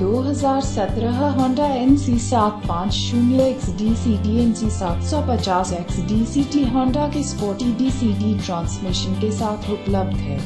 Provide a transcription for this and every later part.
2017 Honda N C सात पाँच शून्य X D C T N C सात सौ पचास X D C T Honda के sporty D C D transmission के साथ उपलब्ध है,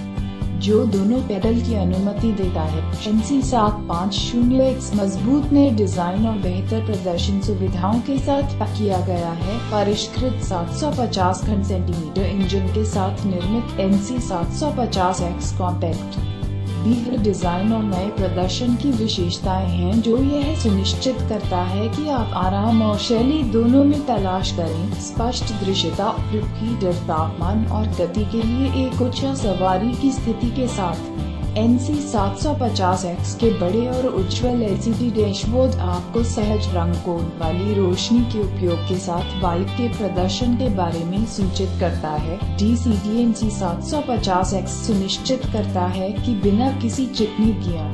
जो दोनों पेडल की अनुमति देता है। एन सी सात पाँच शून्य एक्स मज़बूत नए डिज़ाइन और बेहतर प्रदर्शन सुविधाओं के साथ किया गया है। परिष्कृत 750 घन सेंटीमीटर इंजन के साथ निर्मित एन सी सात सौ पचास एक्स कॉम्पैक्ट भी डिज़ाइन और नए प्रदर्शन की विशेषताएँ हैं, जो यह सुनिश्चित करता है कि आप आराम और शैली दोनों में तलाश करें। स्पष्ट दृश्यता डर तापमान और गति के लिए एक उच्च सवारी की स्थिति के साथ। एन सी सात सौ पचास एक्स के बड़े और उज्जवल एलसीडी डैशबोर्ड आपको सहज रंग कोड वाली रोशनी के उपयोग के साथ बाइक के प्रदर्शन के बारे में सूचित करता है। D C D N C सात सौ पचास एक्स सुनिश्चित करता है कि बिना किसी चिकनी किया।